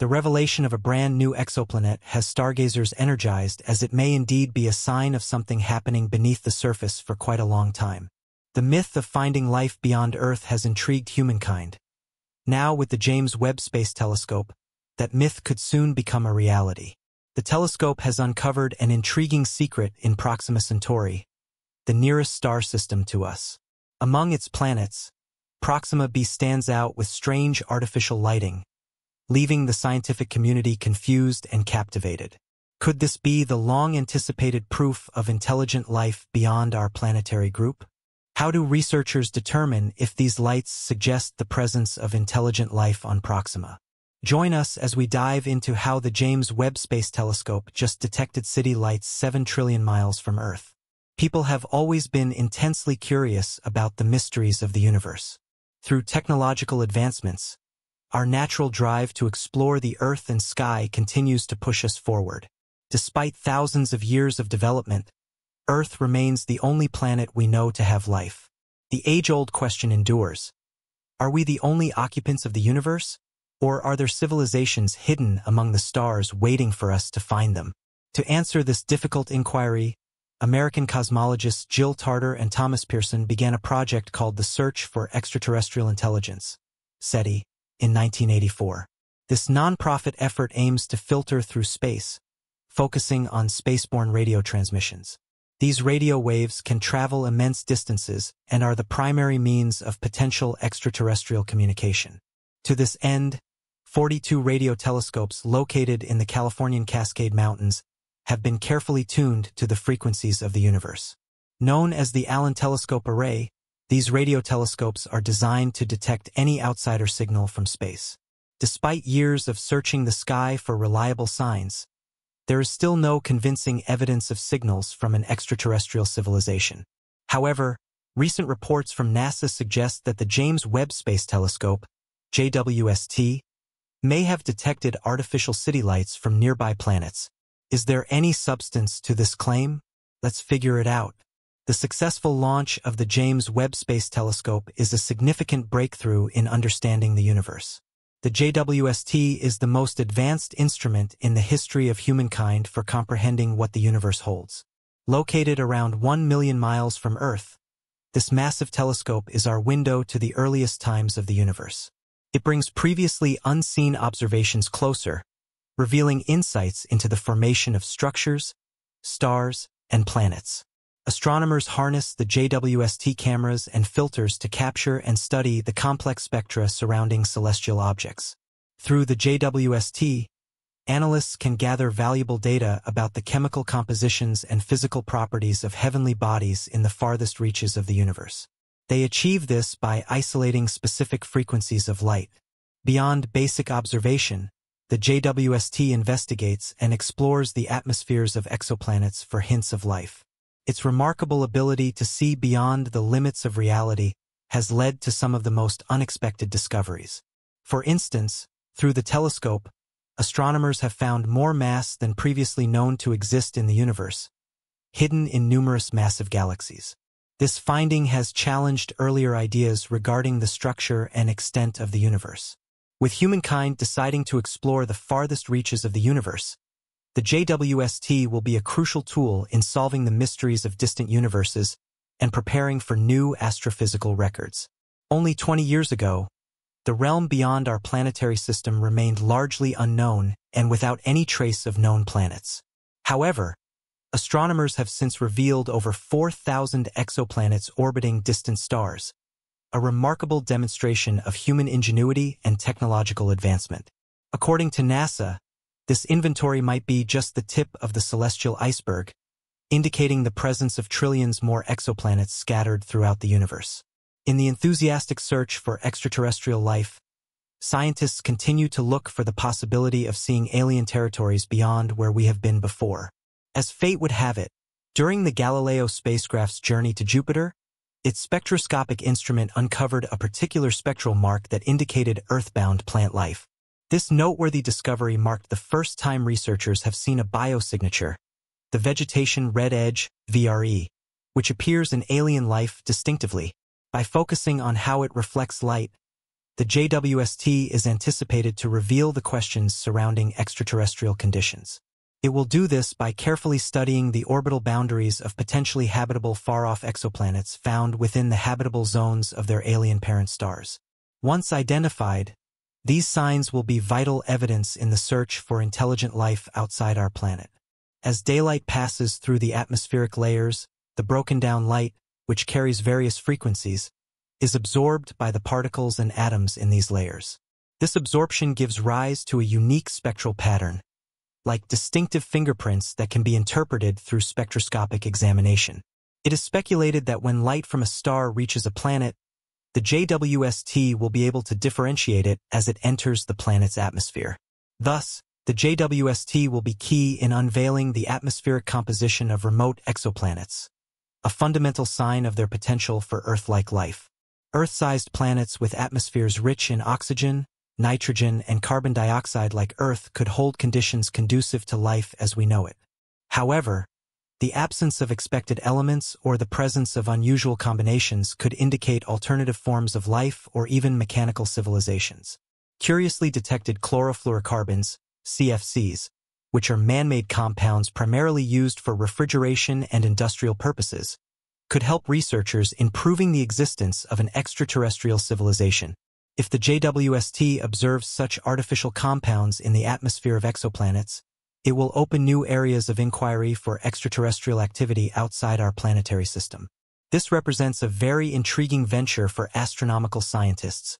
The revelation of a brand new exoplanet has stargazers energized as it may indeed be a sign of something happening beneath the surface for quite a long time. The myth of finding life beyond Earth has intrigued humankind. Now, with the James Webb Space Telescope, that myth could soon become a reality. The telescope has uncovered an intriguing secret in Proxima Centauri, the nearest star system to us. Among its planets, Proxima b stands out with strange artificial lighting, leaving the scientific community confused and captivated. Could this be the long-anticipated proof of intelligent life beyond our planetary group? How do researchers determine if these lights suggest the presence of intelligent life on Proxima? Join us as we dive into how the James Webb Space Telescope just detected city lights 7 trillion miles from Earth. People have always been intensely curious about the mysteries of the universe. Through technological advancements, our natural drive to explore the earth and sky continues to push us forward. Despite thousands of years of development, Earth remains the only planet we know to have life. The age-old question endures. Are we the only occupants of the universe? Or are there civilizations hidden among the stars waiting for us to find them? To answer this difficult inquiry, American cosmologists Jill Tarter and Thomas Pierson began a project called the Search for Extraterrestrial Intelligence, SETI, in 1984. This nonprofit effort aims to filter through space, focusing on spaceborne radio transmissions. These radio waves can travel immense distances and are the primary means of potential extraterrestrial communication. To this end, 42 radio telescopes located in the Californian Cascade Mountains have been carefully tuned to the frequencies of the universe. Known as the Allen Telescope Array, these radio telescopes are designed to detect any outsider signal from space. Despite years of searching the sky for reliable signs, there is still no convincing evidence of signals from an extraterrestrial civilization. However, recent reports from NASA suggest that the James Webb Space Telescope, JWST, may have detected artificial city lights from nearby planets. Is there any substance to this claim? Let's figure it out. The successful launch of the James Webb Space Telescope is a significant breakthrough in understanding the universe. The JWST is the most advanced instrument in the history of humankind for comprehending what the universe holds. Located around 1 million miles from Earth, this massive telescope is our window to the earliest times of the universe. It brings previously unseen observations closer, revealing insights into the formation of structures, stars, and planets. Astronomers harness the JWST cameras and filters to capture and study the complex spectra surrounding celestial objects. Through the JWST, analysts can gather valuable data about the chemical compositions and physical properties of heavenly bodies in the farthest reaches of the universe. They achieve this by isolating specific frequencies of light. Beyond basic observation, the JWST investigates and explores the atmospheres of exoplanets for hints of life. Its remarkable ability to see beyond the limits of reality has led to some of the most unexpected discoveries. For instance, through the telescope, astronomers have found more mass than previously known to exist in the universe, hidden in numerous massive galaxies. This finding has challenged earlier ideas regarding the structure and extent of the universe. With humankind deciding to explore the farthest reaches of the universe, the JWST will be a crucial tool in solving the mysteries of distant universes and preparing for new astrophysical records. Only 20 years ago, the realm beyond our planetary system remained largely unknown and without any trace of known planets. However, astronomers have since revealed over 4,000 exoplanets orbiting distant stars, a remarkable demonstration of human ingenuity and technological advancement. According to NASA, this inventory might be just the tip of the celestial iceberg, indicating the presence of trillions more exoplanets scattered throughout the universe. In the enthusiastic search for extraterrestrial life, scientists continue to look for the possibility of seeing alien territories beyond where we have been before. As fate would have it, during the Galileo spacecraft's journey to Jupiter, its spectroscopic instrument uncovered a particular spectral mark that indicated earthbound plant life. This noteworthy discovery marked the first time researchers have seen a biosignature, the vegetation red edge, VRE, which appears in alien life distinctively. By focusing on how it reflects light, the JWST is anticipated to reveal the questions surrounding extraterrestrial conditions. It will do this by carefully studying the orbital boundaries of potentially habitable far-off exoplanets found within the habitable zones of their alien parent stars. Once identified, these signs will be vital evidence in the search for intelligent life outside our planet. As daylight passes through the atmospheric layers, the broken-down light, which carries various frequencies, is absorbed by the particles and atoms in these layers. This absorption gives rise to a unique spectral pattern, like distinctive fingerprints that can be interpreted through spectroscopic examination. It is speculated that when light from a star reaches a planet, the JWST will be able to differentiate it as it enters the planet's atmosphere. Thus, the JWST will be key in unveiling the atmospheric composition of remote exoplanets, a fundamental sign of their potential for Earth-like life. Earth-sized planets with atmospheres rich in oxygen, nitrogen, and carbon dioxide like Earth could hold conditions conducive to life as we know it. However, the absence of expected elements or the presence of unusual combinations could indicate alternative forms of life or even mechanical civilizations. Curiously detected chlorofluorocarbons, CFCs, which are man-made compounds primarily used for refrigeration and industrial purposes, could help researchers in proving the existence of an extraterrestrial civilization. If the JWST observes such artificial compounds in the atmosphere of exoplanets, it will open new areas of inquiry for extraterrestrial activity outside our planetary system. This represents a very intriguing venture for astronomical scientists,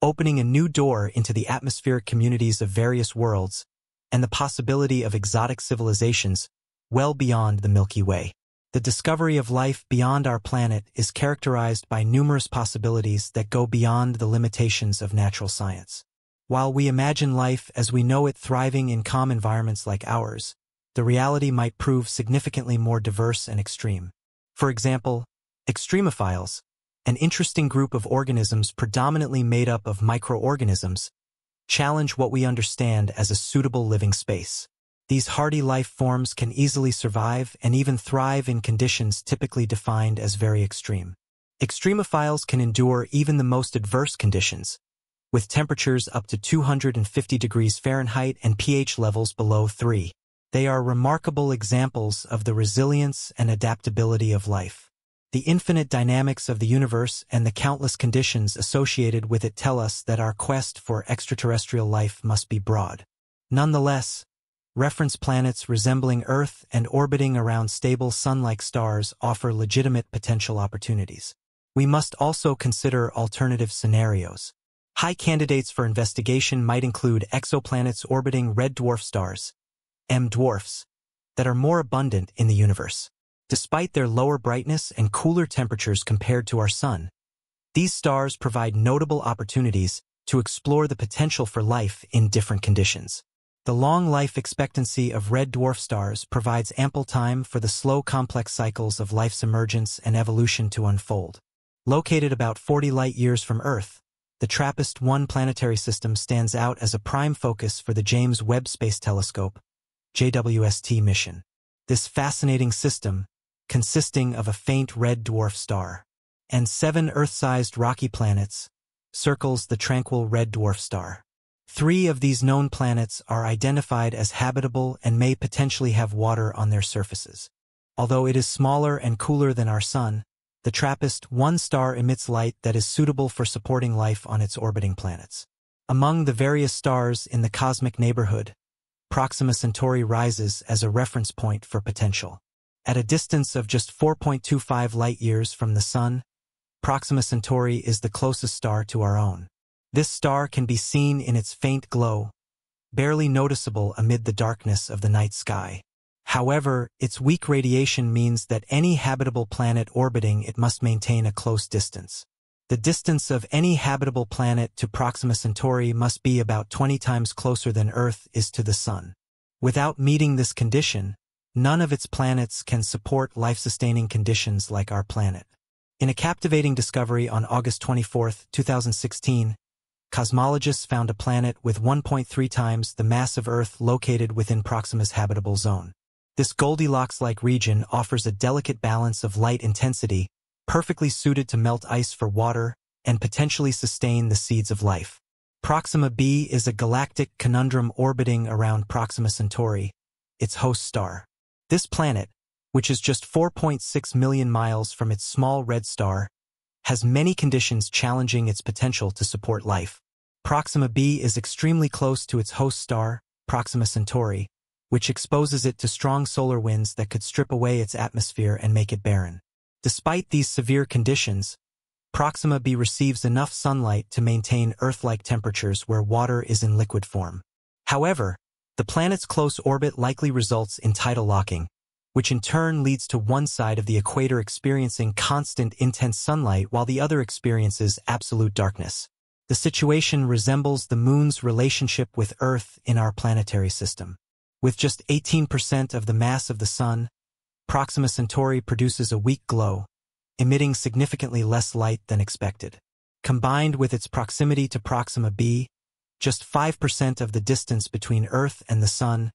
opening a new door into the atmospheric communities of various worlds and the possibility of exotic civilizations well beyond the Milky Way. The discovery of life beyond our planet is characterized by numerous possibilities that go beyond the limitations of natural science. While we imagine life as we know it thriving in calm environments like ours, the reality might prove significantly more diverse and extreme. For example, extremophiles, an interesting group of organisms predominantly made up of microorganisms, challenge what we understand as a suitable living space. These hardy life forms can easily survive and even thrive in conditions typically defined as very extreme. Extremophiles can endure even the most adverse conditions, with temperatures up to 250 degrees Fahrenheit and pH levels below 3. They are remarkable examples of the resilience and adaptability of life. The infinite dynamics of the universe and the countless conditions associated with it tell us that our quest for extraterrestrial life must be broad. Nonetheless, reference planets resembling Earth and orbiting around stable sun-like stars offer legitimate potential opportunities. We must also consider alternative scenarios. High candidates for investigation might include exoplanets orbiting red dwarf stars, M dwarfs, that are more abundant in the universe. Despite their lower brightness and cooler temperatures compared to our Sun, these stars provide notable opportunities to explore the potential for life in different conditions. The long life expectancy of red dwarf stars provides ample time for the slow complex cycles of life's emergence and evolution to unfold. Located about 40 light-years from Earth, the TRAPPIST-1 planetary system stands out as a prime focus for the James Webb Space Telescope, JWST mission. This fascinating system, consisting of a faint red dwarf star and seven Earth-sized rocky planets, circles the tranquil red dwarf star. Three of these known planets are identified as habitable and may potentially have water on their surfaces. Although it is smaller and cooler than our Sun, the TRAPPIST-1 star emits light that is suitable for supporting life on its orbiting planets. Among the various stars in the cosmic neighborhood, Proxima Centauri rises as a reference point for potential. At a distance of just 4.25 light-years from the Sun, Proxima Centauri is the closest star to our own. This star can be seen in its faint glow, barely noticeable amid the darkness of the night sky. However, its weak radiation means that any habitable planet orbiting it must maintain a close distance. The distance of any habitable planet to Proxima Centauri must be about 20 times closer than Earth is to the Sun. Without meeting this condition, none of its planets can support life-sustaining conditions like our planet. In a captivating discovery on August 24, 2016, cosmologists found a planet with 1.3 times the mass of Earth located within Proxima's habitable zone. This Goldilocks-like region offers a delicate balance of light intensity, perfectly suited to melt ice for water, and potentially sustain the seeds of life. Proxima b is a galactic conundrum orbiting around Proxima Centauri, its host star. This planet, which is just 4.6 million miles from its small red star, has many conditions challenging its potential to support life. Proxima b is extremely close to its host star, Proxima Centauri, which exposes it to strong solar winds that could strip away its atmosphere and make it barren. Despite these severe conditions, Proxima b receives enough sunlight to maintain Earth-like temperatures where water is in liquid form. However, the planet's close orbit likely results in tidal locking, which in turn leads to one side of the equator experiencing constant intense sunlight while the other experiences absolute darkness. The situation resembles the Moon's relationship with Earth in our planetary system. With just 18% of the mass of the Sun, Proxima Centauri produces a weak glow, emitting significantly less light than expected. Combined with its proximity to Proxima b, just 5% of the distance between Earth and the Sun,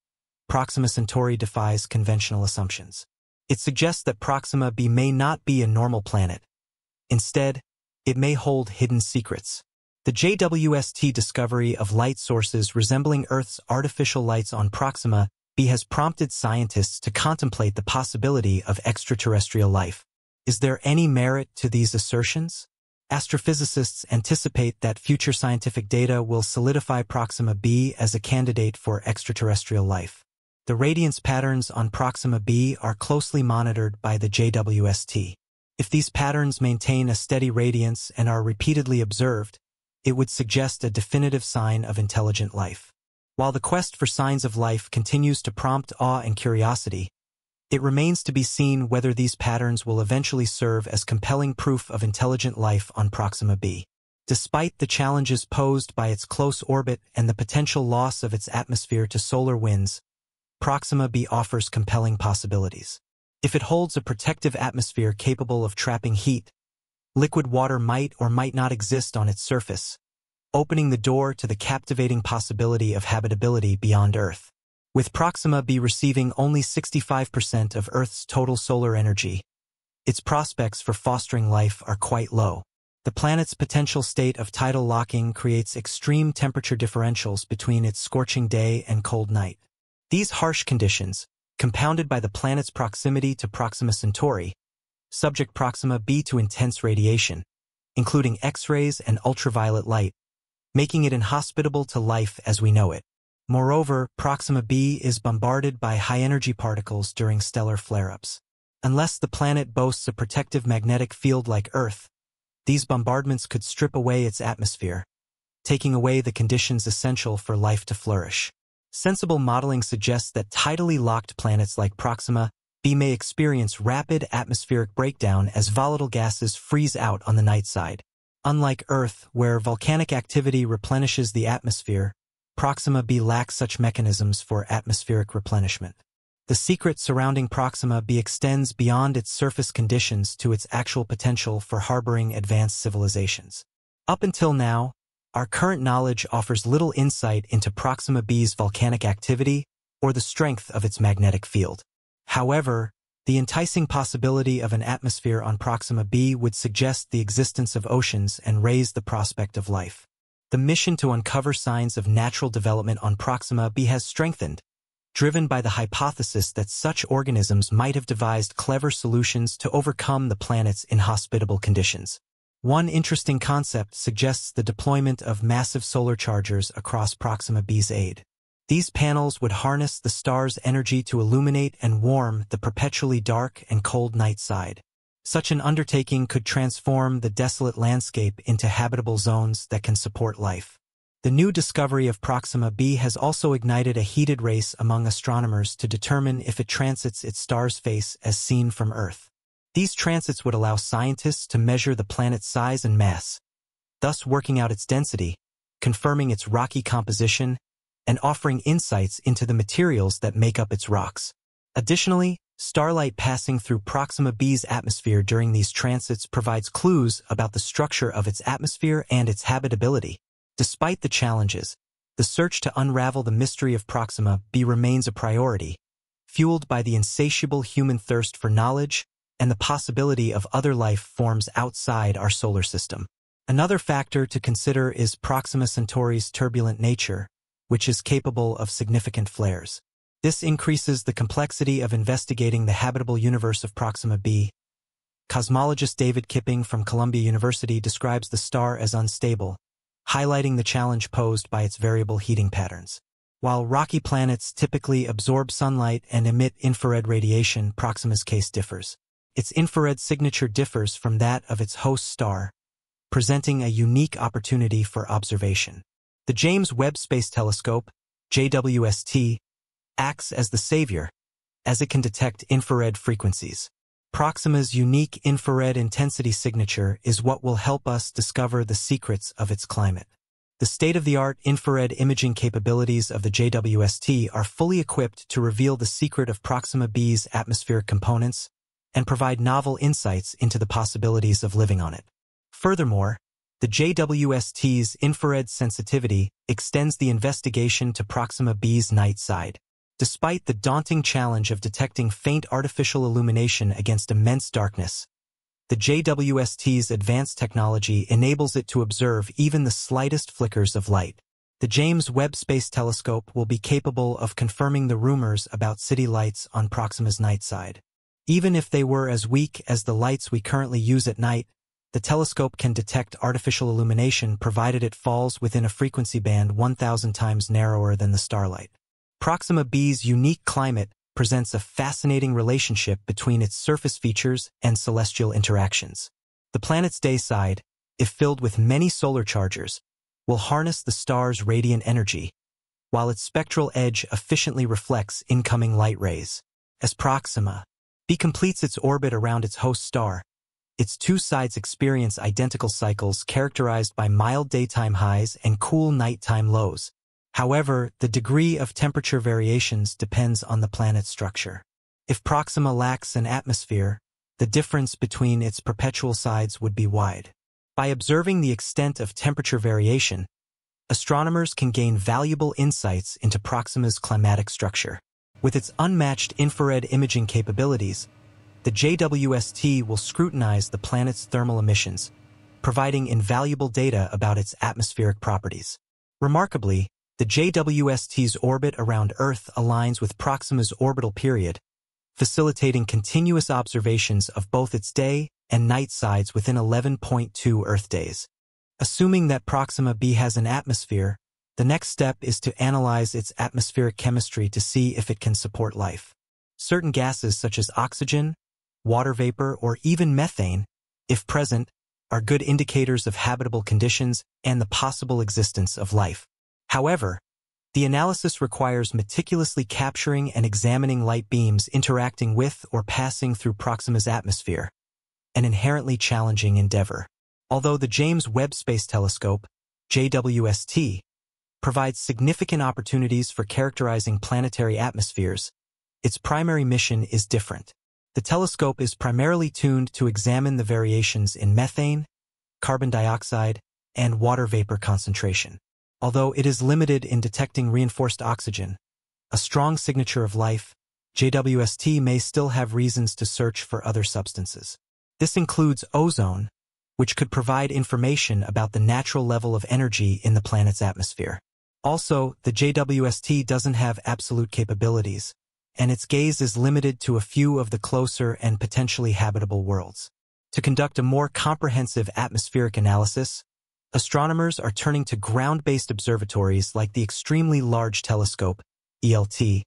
Proxima Centauri defies conventional assumptions. It suggests that Proxima b may not be a normal planet. Instead, it may hold hidden secrets. The JWST discovery of light sources resembling Earth's artificial lights on Proxima b has prompted scientists to contemplate the possibility of extraterrestrial life. Is there any merit to these assertions? Astrophysicists anticipate that future scientific data will solidify Proxima b as a candidate for extraterrestrial life. The radiance patterns on Proxima b are closely monitored by the JWST. If these patterns maintain a steady radiance and are repeatedly observed, it would suggest a definitive sign of intelligent life. While the quest for signs of life continues to prompt awe and curiosity, it remains to be seen whether these patterns will eventually serve as compelling proof of intelligent life on Proxima b. Despite the challenges posed by its close orbit and the potential loss of its atmosphere to solar winds, Proxima b offers compelling possibilities. If it holds a protective atmosphere capable of trapping heat, liquid water might or might not exist on its surface, opening the door to the captivating possibility of habitability beyond Earth. With Proxima b receiving only 65% of Earth's total solar energy, its prospects for fostering life are quite low. The planet's potential state of tidal locking creates extreme temperature differentials between its scorching day and cold night. These harsh conditions, compounded by the planet's proximity to Proxima Centauri, subject Proxima b to intense radiation, including X-rays and ultraviolet light, making it inhospitable to life as we know it. Moreover, Proxima b is bombarded by high-energy particles during stellar flare-ups. Unless the planet boasts a protective magnetic field like Earth, these bombardments could strip away its atmosphere, taking away the conditions essential for life to flourish. Sensible modeling suggests that tidally locked planets like Proxima b may experience rapid atmospheric breakdown as volatile gases freeze out on the night side. Unlike Earth, where volcanic activity replenishes the atmosphere, Proxima b lacks such mechanisms for atmospheric replenishment. The secret surrounding Proxima b extends beyond its surface conditions to its actual potential for harboring advanced civilizations. Up until now, our current knowledge offers little insight into Proxima b's volcanic activity or the strength of its magnetic field. However, the enticing possibility of an atmosphere on Proxima b would suggest the existence of oceans and raise the prospect of life. The mission to uncover signs of natural development on Proxima b has strengthened, driven by the hypothesis that such organisms might have devised clever solutions to overcome the planet's inhospitable conditions. One interesting concept suggests the deployment of massive solar chargers across Proxima b's aid. These panels would harness the star's energy to illuminate and warm the perpetually dark and cold night side. Such an undertaking could transform the desolate landscape into habitable zones that can support life. The new discovery of Proxima b has also ignited a heated race among astronomers to determine if it transits its star's face as seen from Earth. These transits would allow scientists to measure the planet's size and mass, thus working out its density, confirming its rocky composition, and offering insights into the materials that make up its rocks. Additionally, starlight passing through Proxima b's atmosphere during these transits provides clues about the structure of its atmosphere and its habitability. Despite the challenges, the search to unravel the mystery of Proxima b remains a priority, fueled by the insatiable human thirst for knowledge, and the possibility of other life forms outside our solar system. Another factor to consider is Proxima Centauri's turbulent nature, which is capable of significant flares. This increases the complexity of investigating the habitable universe of Proxima b. Cosmologist David Kipping from Columbia University describes the star as unstable, highlighting the challenge posed by its variable heating patterns. While rocky planets typically absorb sunlight and emit infrared radiation, Proxima's case differs. Its infrared signature differs from that of its host star, presenting a unique opportunity for observation. The James Webb Space Telescope, JWST, acts as the savior, as it can detect infrared frequencies. Proxima's unique infrared intensity signature is what will help us discover the secrets of its climate. The state-of-the-art infrared imaging capabilities of the JWST are fully equipped to reveal the secret of Proxima B's atmospheric components and provide novel insights into the possibilities of living on it. Furthermore, the JWST's infrared sensitivity extends the investigation to Proxima B's night side, Despite the daunting challenge of detecting faint artificial illumination against immense darkness, the JWST's advanced technology enables it to observe even the slightest flickers of light. The James Webb Space Telescope will be capable of confirming the rumors about city lights on Proxima's night side. Even if they were as weak as the lights we currently use at night, the telescope can detect artificial illumination provided it falls within a frequency band 1,000 times narrower than the starlight. Proxima B's unique climate presents a fascinating relationship between its surface features and celestial interactions. The planet's day side, if filled with many solar chargers, will harness the star's radiant energy, while its spectral edge efficiently reflects incoming light rays. As Proxima B completes its orbit around its host star, its two sides experience identical cycles characterized by mild daytime highs and cool nighttime lows, However, the degree of temperature variations depends on the planet's structure. If Proxima lacks an atmosphere, the difference between its perpetual sides would be wide. By observing the extent of temperature variation, astronomers can gain valuable insights into Proxima's climatic structure. With its unmatched infrared imaging capabilities, the JWST will scrutinize the planet's thermal emissions, providing invaluable data about its atmospheric properties. Remarkably, the JWST's orbit around Earth aligns with Proxima's orbital period, facilitating continuous observations of both its day and night sides within 11.2 Earth days. Assuming that Proxima b has an atmosphere, the next step is to analyze its atmospheric chemistry to see if it can support life. Certain gases such as oxygen, water vapor, or even methane, if present, are good indicators of habitable conditions and the possible existence of life. However, the analysis requires meticulously capturing and examining light beams interacting with or passing through Proxima's atmosphere, an inherently challenging endeavor. Although the James Webb Space Telescope, JWST, provides significant opportunities for characterizing planetary atmospheres, its primary mission is different. The telescope is primarily tuned to examine the variations in methane, carbon dioxide, and water vapor concentration. Although it is limited in detecting reinforced oxygen, a strong signature of life, JWST may still have reasons to search for other substances. This includes ozone, which could provide information about the natural level of energy in the planet's atmosphere. Also, the JWST doesn't have absolute capabilities, and its gaze is limited to a few of the closer and potentially habitable worlds. To conduct a more comprehensive atmospheric analysis, astronomers are turning to ground-based observatories like the Extremely Large Telescope, ELT,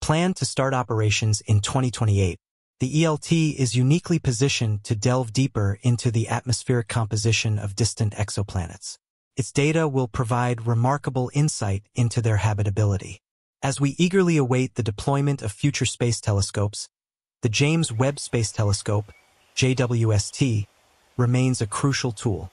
planned to start operations in 2028. The ELT is uniquely positioned to delve deeper into the atmospheric composition of distant exoplanets. Its data will provide remarkable insight into their habitability. As we eagerly await the deployment of future space telescopes, the James Webb Space Telescope, JWST, remains a crucial tool.